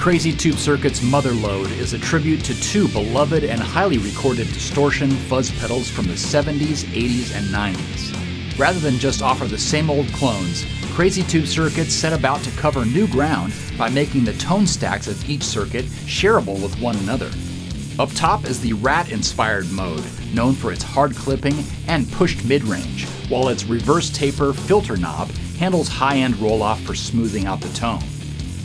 Crazy Tube Circuit's Motherload is a tribute to two beloved and highly recorded distortion fuzz pedals from the 70s, 80s, and 90s. Rather than just offer the same old clones, Crazy Tube Circuits set about to cover new ground by making the tone stacks of each circuit shareable with one another. Up top is the Rat inspired mode, known for its hard clipping and pushed mid range, while its reverse taper filter knob handles high end roll off for smoothing out the tone.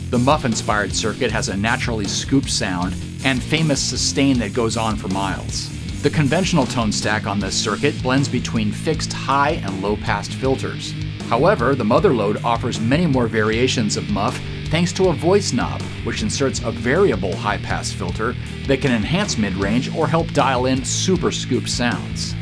The Muff inspired circuit has a naturally scooped sound and famous sustain that goes on for miles. The conventional tone stack on this circuit blends between fixed high and low pass filters. However, the Motherload offers many more variations of Muff thanks to a voice knob, which inserts a variable high pass filter that can enhance mid range or help dial in super scoop sounds.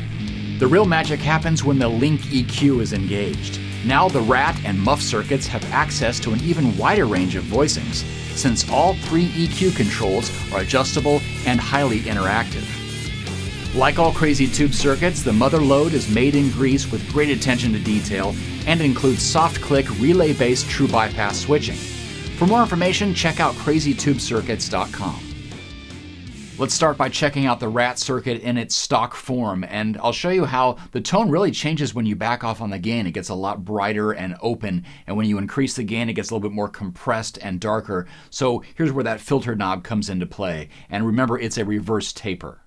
The real magic happens when the Link EQ is engaged. Now the RAT and Muff circuits have access to an even wider range of voicings, since all three EQ controls are adjustable and highly interactive. Like all Crazy Tube circuits, the Motherload is made in Greece with great attention to detail and includes soft click relay based true bypass switching. For more information, check out crazytubecircuits.com. Let's start by checking out the RAT circuit in its stock form, and I'll show you how the tone really changes when you back off on the gain. It gets a lot brighter and open, and when you increase the gain, it gets a little bit more compressed and darker. So here's where that filter knob comes into play. And remember, it's a reverse taper.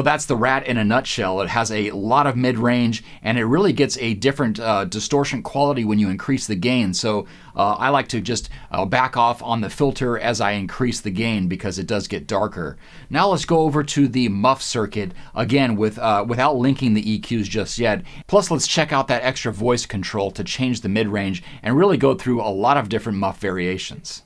So that's the Rat in a nutshell. It has a lot of mid range and it really gets a different uh, distortion quality when you increase the gain. So uh, I like to just uh, back off on the filter as I increase the gain because it does get darker. Now let's go over to the muff circuit again with uh, without linking the EQs just yet. Plus let's check out that extra voice control to change the mid range and really go through a lot of different muff variations.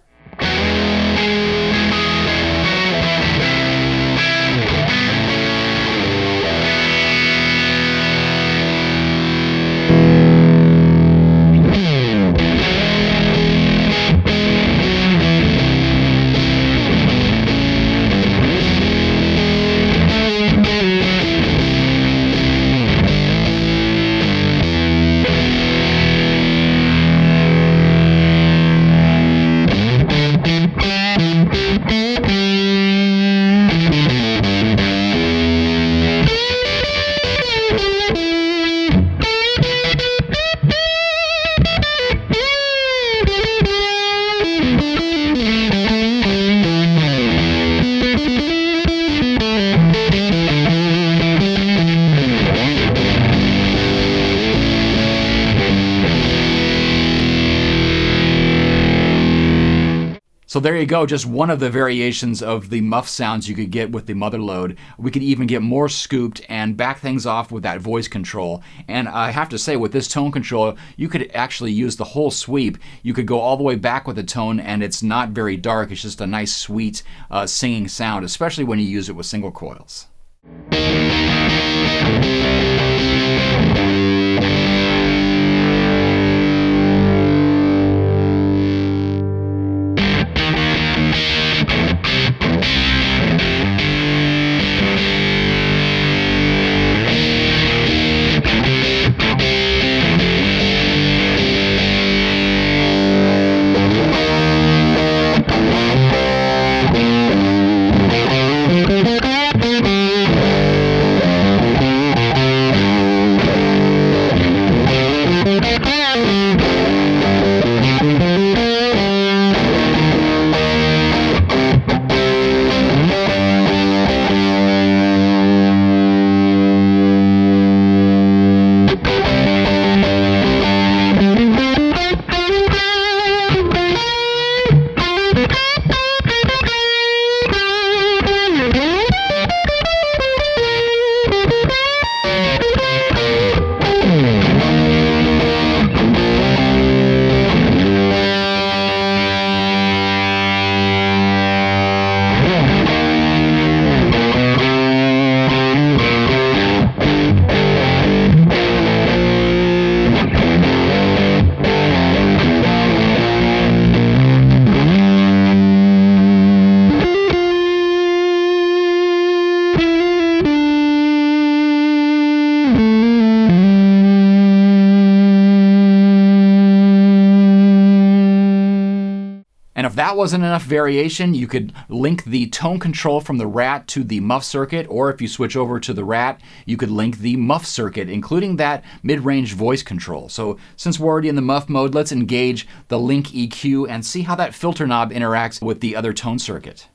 So there you go, just one of the variations of the muff sounds you could get with the Motherload. We could even get more scooped and back things off with that voice control. And I have to say, with this tone control, you could actually use the whole sweep. You could go all the way back with the tone, and it's not very dark. It's just a nice, sweet uh, singing sound, especially when you use it with single coils. That wasn't enough variation, you could link the tone control from the Rat to the muff circuit, or if you switch over to the Rat, you could link the muff circuit, including that mid-range voice control. So since we're already in the muff mode, let's engage the link EQ and see how that filter knob interacts with the other tone circuit.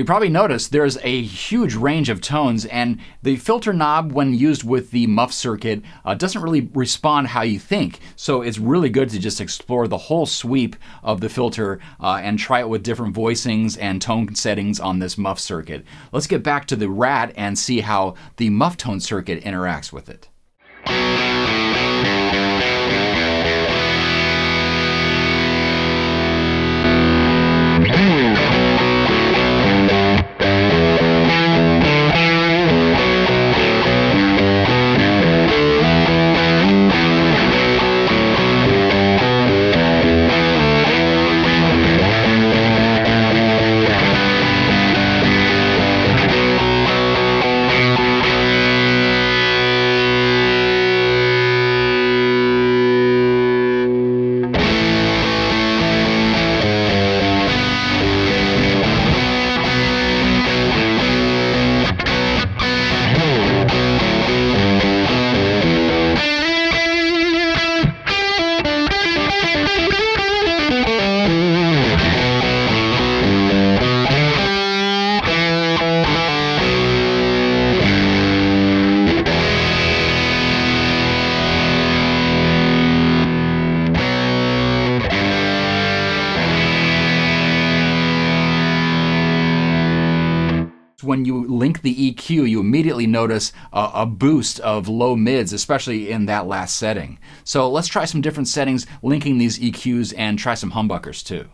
You probably noticed there's a huge range of tones, and the filter knob, when used with the muff circuit, uh, doesn't really respond how you think. So it's really good to just explore the whole sweep of the filter uh, and try it with different voicings and tone settings on this muff circuit. Let's get back to the Rat and see how the muff tone circuit interacts with it. EQ, you immediately notice a, a, boost of low mids, especially in that last setting. So let's try some different settings linking these EQs and try some humbuckers too.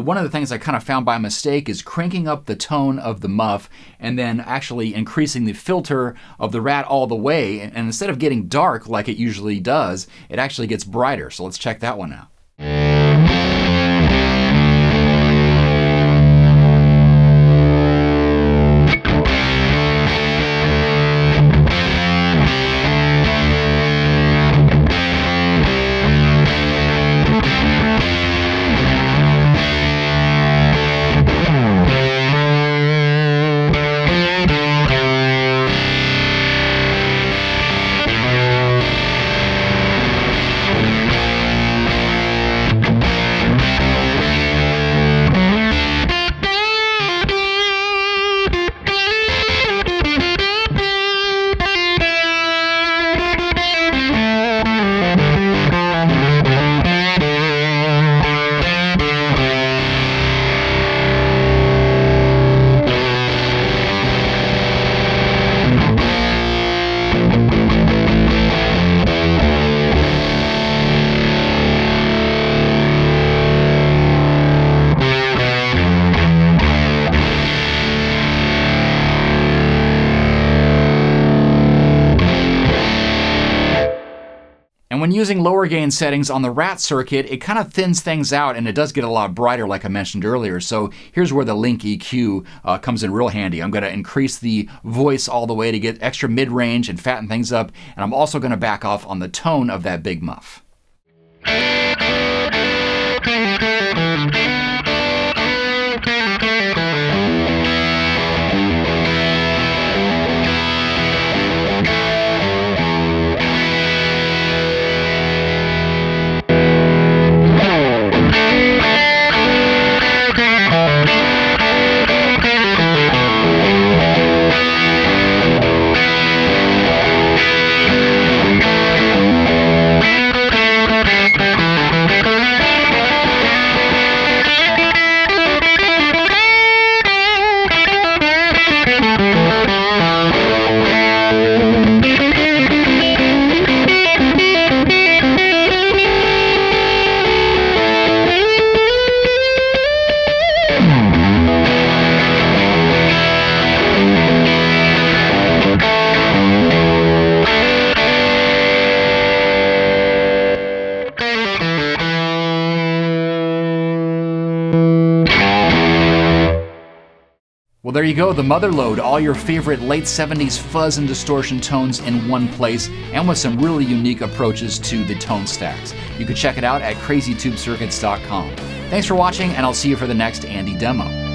One of the things I kind of found by mistake is cranking up the tone of the muff and then actually increasing the filter of the rat all the way. And instead of getting dark like it usually does, it actually gets brighter. So let's check that one out. Using lower gain settings on the rat circuit, it kind of thins things out and it does get a lot brighter like I mentioned earlier. So here's where the Link EQ uh, comes in real handy. I'm going to increase the voice all the way to get extra mid-range and fatten things up. And I'm also going to back off on the tone of that big muff. There you go, the mother Motherload, all your favorite late 70s fuzz and distortion tones in one place, and with some really unique approaches to the tone stacks. You can check it out at crazytubecircuits.com. Thanks for watching, and I'll see you for the next Andy demo.